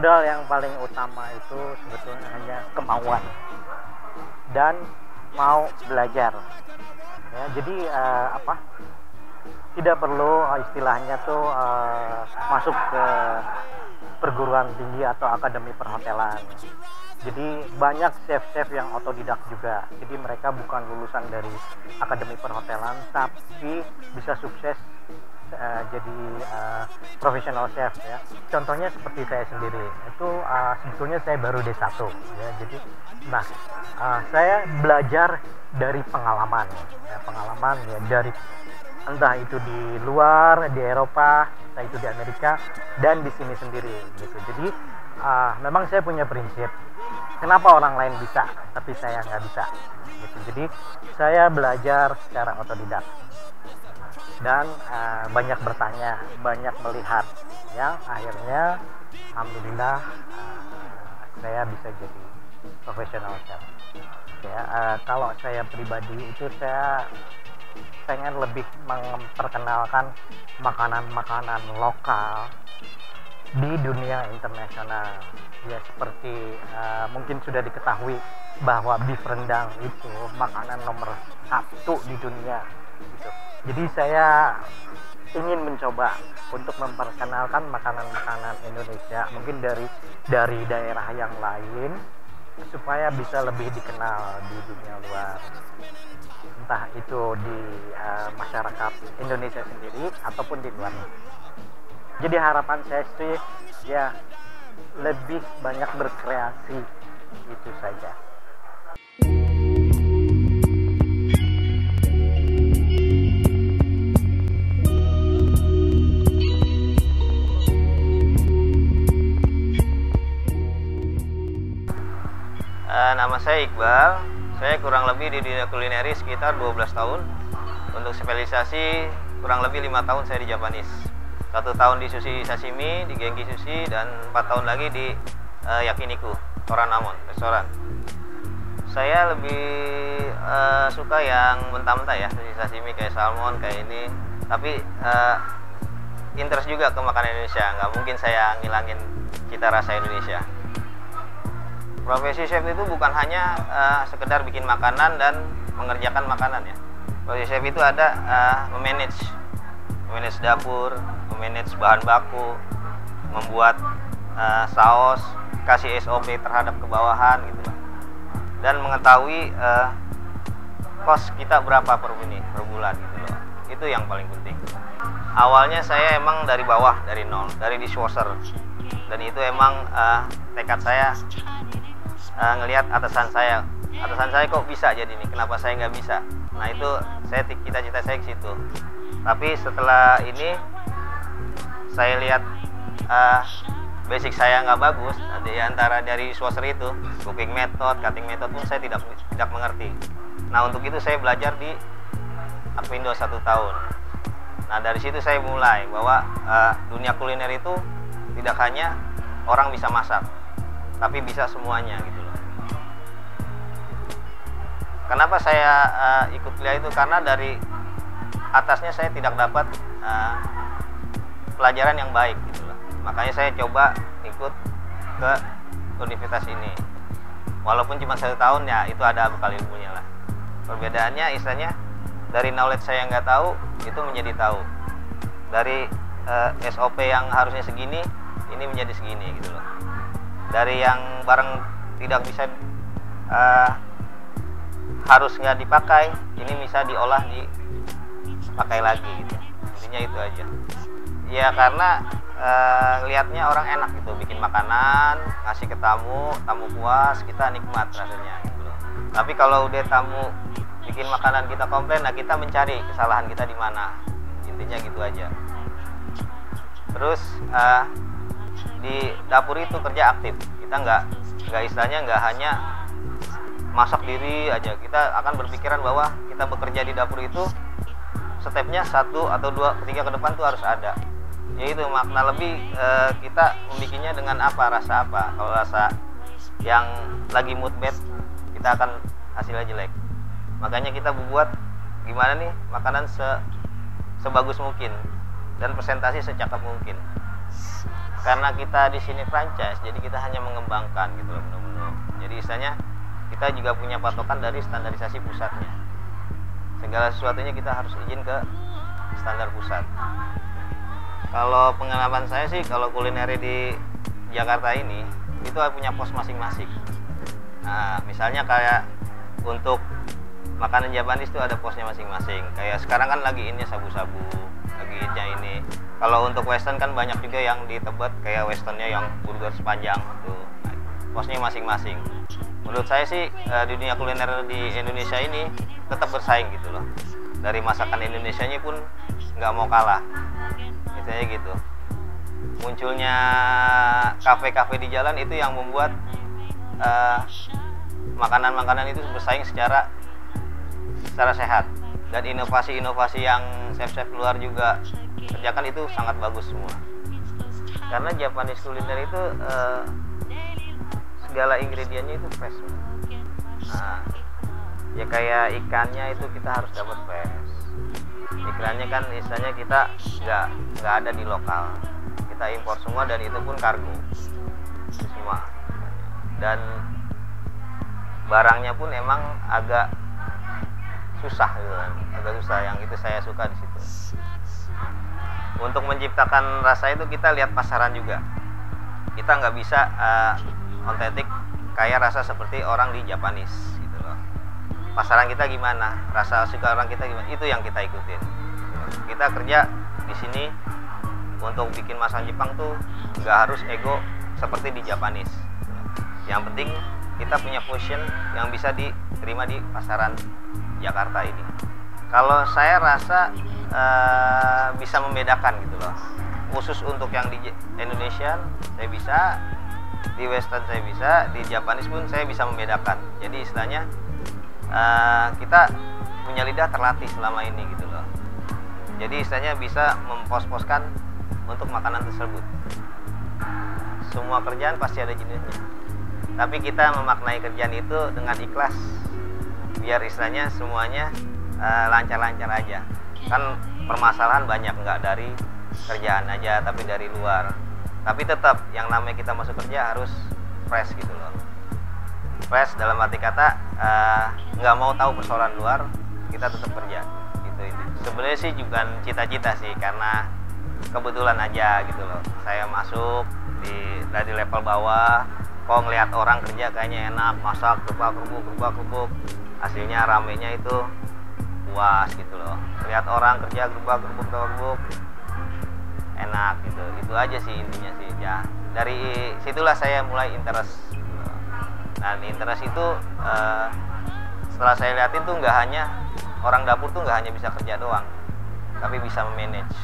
modal yang paling utama itu sebetulnya hanya kemauan dan mau belajar. Ya jadi uh, apa? Tidak perlu uh, istilahnya tuh uh, masuk ke perguruan tinggi atau akademi perhotelan. Jadi banyak chef-chef yang otodidak juga. Jadi mereka bukan lulusan dari akademi perhotelan tapi bisa sukses uh, jadi uh, profesional chef ya. Contohnya seperti saya sendiri itu uh, sebetulnya saya baru D1 ya. Jadi nah uh, saya belajar dari pengalaman ya, pengalaman ya dari entah itu di luar di Eropa entah itu di Amerika dan di sini sendiri gitu. Jadi uh, memang saya punya prinsip kenapa orang lain bisa tapi saya nggak bisa gitu. Jadi saya belajar secara otodidak dan uh, banyak bertanya banyak melihat yang akhirnya alhamdulillah uh, saya bisa jadi profesional chef. Ya uh, kalau saya pribadi itu saya pengen lebih memperkenalkan makanan-makanan lokal di dunia internasional. Ya seperti uh, mungkin sudah diketahui bahwa beef rendang itu makanan nomor satu di dunia gitu jadi saya ingin mencoba untuk memperkenalkan makanan-makanan Indonesia mungkin dari dari daerah yang lain supaya bisa lebih dikenal di dunia luar. Entah itu di uh, masyarakat Indonesia sendiri ataupun di luar jadi harapan saya sih ya lebih banyak berkreasi itu saja saya Iqbal. Saya kurang lebih di dunia kulineri sekitar 12 tahun. Untuk spesialisasi kurang lebih lima tahun saya di Japanese. Satu tahun di sushi sashimi, di Genki Sushi, dan empat tahun lagi di uh, Yakiniku, Toranamon, restoran. Saya lebih uh, suka yang mentah-mentah ya, sushi sashimi kayak salmon, kayak ini. Tapi uh, interest juga ke makanan Indonesia. Nggak mungkin saya ngilangin cita rasa Indonesia profesi chef itu bukan hanya uh, sekedar bikin makanan dan mengerjakan makanan ya. Profesi chef itu ada uh, memanage memanage dapur memanage bahan baku membuat uh, saus kasih SOP terhadap kebawahan gitu dan mengetahui uh, kos kita berapa per ini per bulan gitu loh. Itu yang paling penting. Awalnya saya emang dari bawah dari nol dari dishwasher. Dan itu emang uh, tekad saya uh, ngelihat atasan saya. Atasan saya kok bisa jadi nih? Kenapa saya nggak bisa? Nah itu saya cita-cita saya ke situ. Tapi setelah ini saya lihat uh, basic saya nggak bagus. Di antara dari swasser itu cooking method cutting method pun saya tidak tidak mengerti. Nah untuk itu saya belajar di Apindo satu tahun. Nah dari situ saya mulai bahwa uh, dunia kuliner itu tidak hanya orang bisa masak tapi bisa semuanya gitu Kenapa saya uh, ikut kuliah itu karena dari atasnya saya tidak dapat uh, pelajaran yang baik gitu loh. Makanya saya coba ikut ke universitas ini. Walaupun cuma satu tahun ya itu ada bekal ilmunya lah. Perbedaannya istilahnya dari knowledge saya nggak tahu itu menjadi tahu. Dari uh, eh, SOP yang harusnya segini ini menjadi segini gitu loh. Dari yang barang tidak bisa uh, harus nggak dipakai ini bisa diolah dipakai lagi gitu. Intinya itu aja. Ya karena e, lihatnya orang enak gitu bikin makanan ngasih ke tamu tamu puas kita nikmat rasanya gitu tapi kalau udah tamu bikin makanan kita komplain nah kita mencari kesalahan kita di mana. Intinya gitu aja. Terus e, di dapur itu kerja aktif. Kita nggak nggak istilahnya nggak hanya masak diri aja. Kita akan berpikiran bahwa kita bekerja di dapur itu stepnya satu atau dua ketiga ke depan tuh harus ada. Yaitu makna lebih e, kita membikinnya dengan apa rasa apa. Kalau rasa yang lagi mood bad kita akan hasilnya jelek. Makanya kita buat gimana nih makanan se sebagus mungkin dan presentasi secakap mungkin. Karena kita di sini franchise jadi kita hanya mengembangkan gitu loh menu-menu. Jadi istilahnya kita juga punya patokan dari standarisasi pusatnya. Segala sesuatunya kita harus izin ke standar pusat. Kalau pengalaman saya sih kalau kulineri di Jakarta ini itu punya pos masing-masing. Nah misalnya kayak untuk makanan Japanese itu ada posnya masing-masing. Kayak sekarang kan lagi ini sabu-sabu lagi innya ini. Kalau untuk western kan banyak juga yang di Tebet kayak westernnya yang burger sepanjang tuh. Posnya masing-masing menurut saya sih eh, dunia kuliner di Indonesia ini tetap bersaing gitu loh. Dari masakan Indonesia nya pun nggak mau kalah. Misalnya gitu. Munculnya kafe-kafe di jalan itu yang membuat eh, makanan-makanan itu bersaing secara secara sehat. Dan inovasi-inovasi yang chef-chef luar juga kerjakan itu sangat bagus semua. Karena Japanese kuliner itu uh, segala ingredientnya itu fresh. Nah ya kayak ikannya itu kita harus dapat fresh. Ikannya kan istilahnya kita nggak nggak ada di lokal. Kita impor semua dan itu pun kargo. Semua. Dan barangnya pun emang agak susah gitu kan. Agak susah. Yang itu saya suka di situ. Untuk menciptakan rasa itu kita lihat pasaran juga. Kita nggak bisa uh, ontetik kayak rasa seperti orang di Japanese gitu loh. Pasaran kita gimana? Rasa suka orang kita gimana? Itu yang kita ikutin. Kita kerja di sini untuk bikin masakan Jepang tuh nggak harus ego seperti di Japanese. Yang penting kita punya fusion yang bisa diterima di pasaran Jakarta ini. Kalau saya rasa uh, bisa membedakan gitu loh. Khusus untuk yang di Indonesia saya bisa di Western saya bisa di Japanese pun saya bisa membedakan. Jadi istilahnya uh, kita punya lidah terlatih selama ini gitu loh. Jadi istilahnya bisa mempos-poskan untuk makanan tersebut. Semua kerjaan pasti ada jenisnya. Tapi kita memaknai kerjaan itu dengan ikhlas. Biar istilahnya semuanya uh, lancar-lancar aja. Kan permasalahan banyak nggak dari kerjaan aja tapi dari luar tapi tetap yang namanya kita masuk kerja harus fresh gitu loh. Fresh dalam arti kata eh, nggak uh, mau tahu persoalan luar kita tetap kerja gitu itu sebenarnya sih juga cita-cita sih karena kebetulan aja gitu loh. Saya masuk di dari level bawah kok ngelihat orang kerja kayaknya enak masak kerubak kerubuk hasilnya ramenya itu puas gitu loh. Lihat orang kerja gerubak gerubuk gerubuk enak gitu. Itu aja sih intinya sih ya. Dari situlah saya mulai interest. Dan interest itu uh, setelah saya lihatin tuh nggak hanya orang dapur tuh nggak hanya bisa kerja doang tapi bisa memanage